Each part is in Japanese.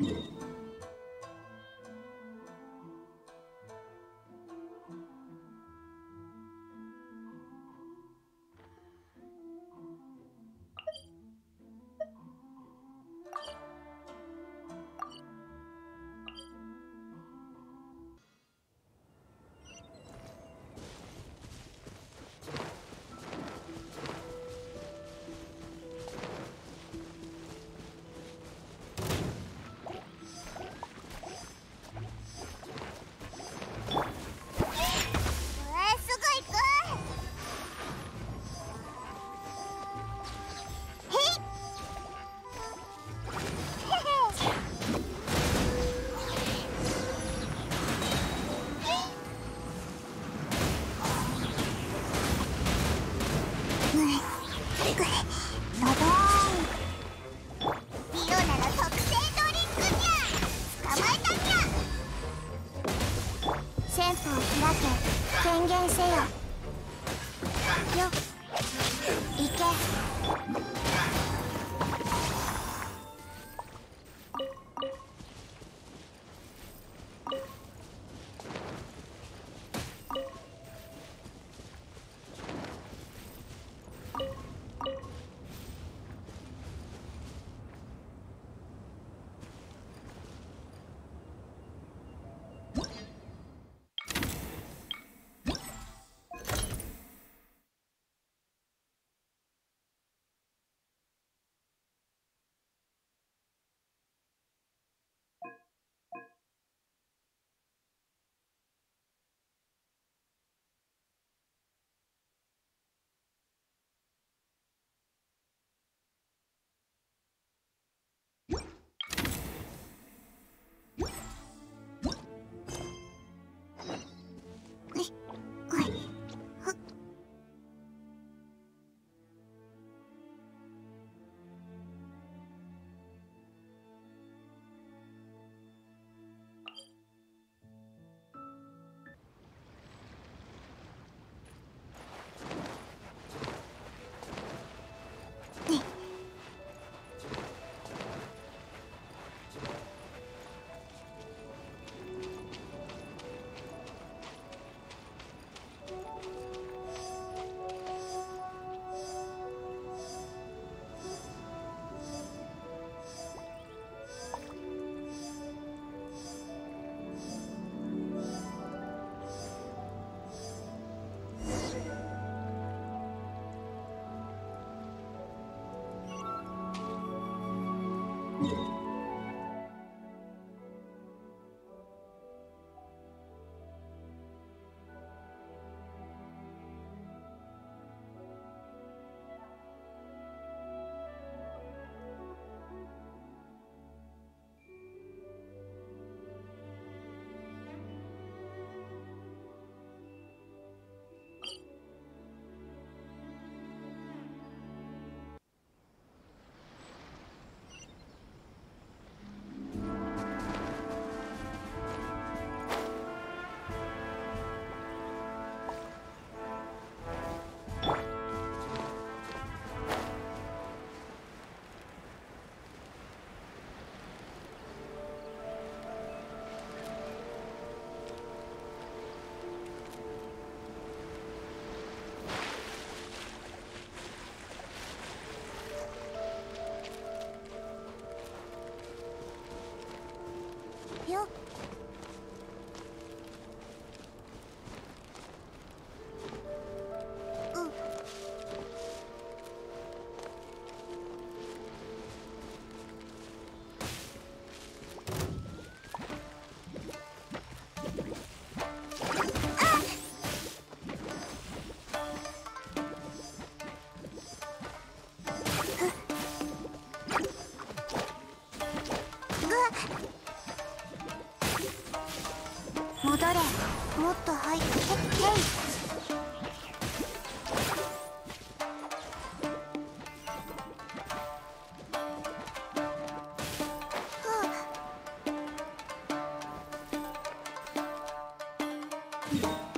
Yeah. ぐい喉戻れ。もっと入って。けいう。ん。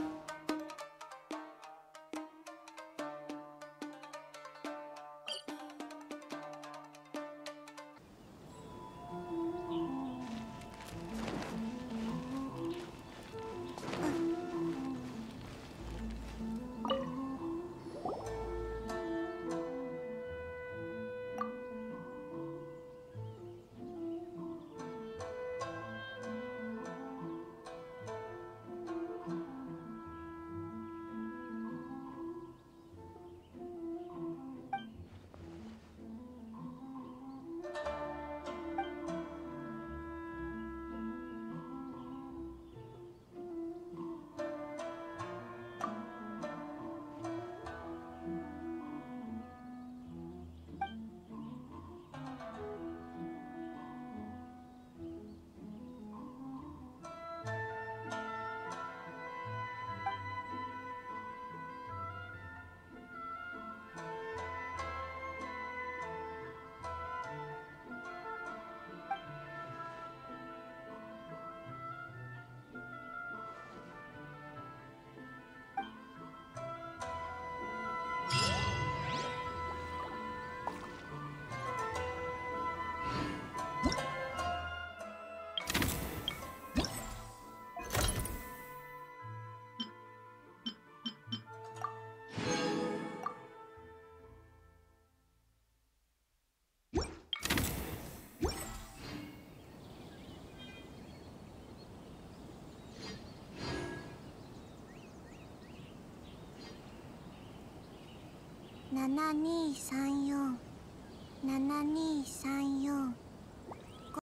72347234